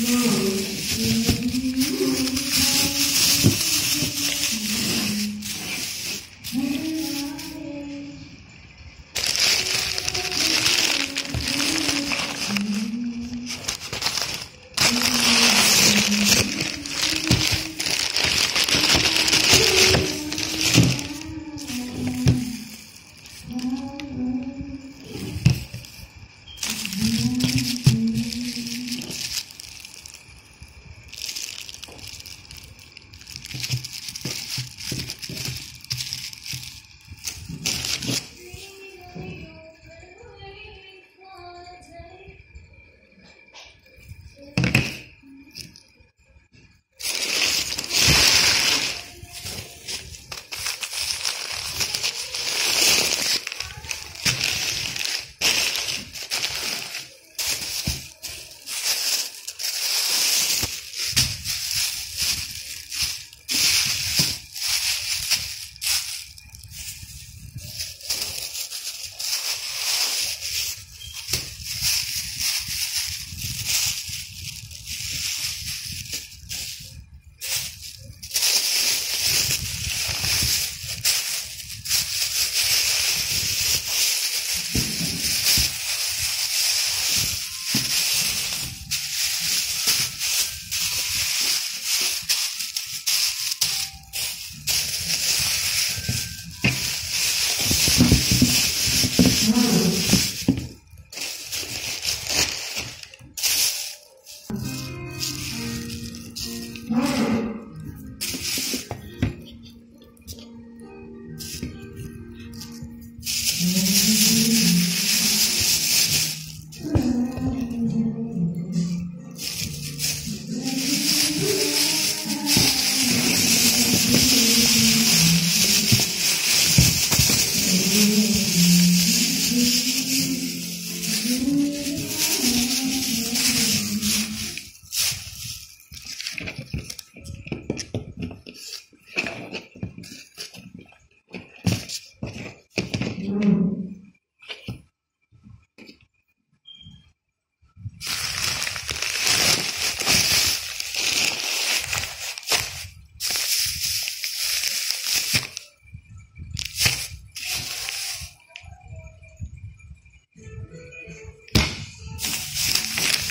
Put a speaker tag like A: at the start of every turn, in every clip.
A: Mm-hmm.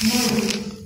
A: Mãe.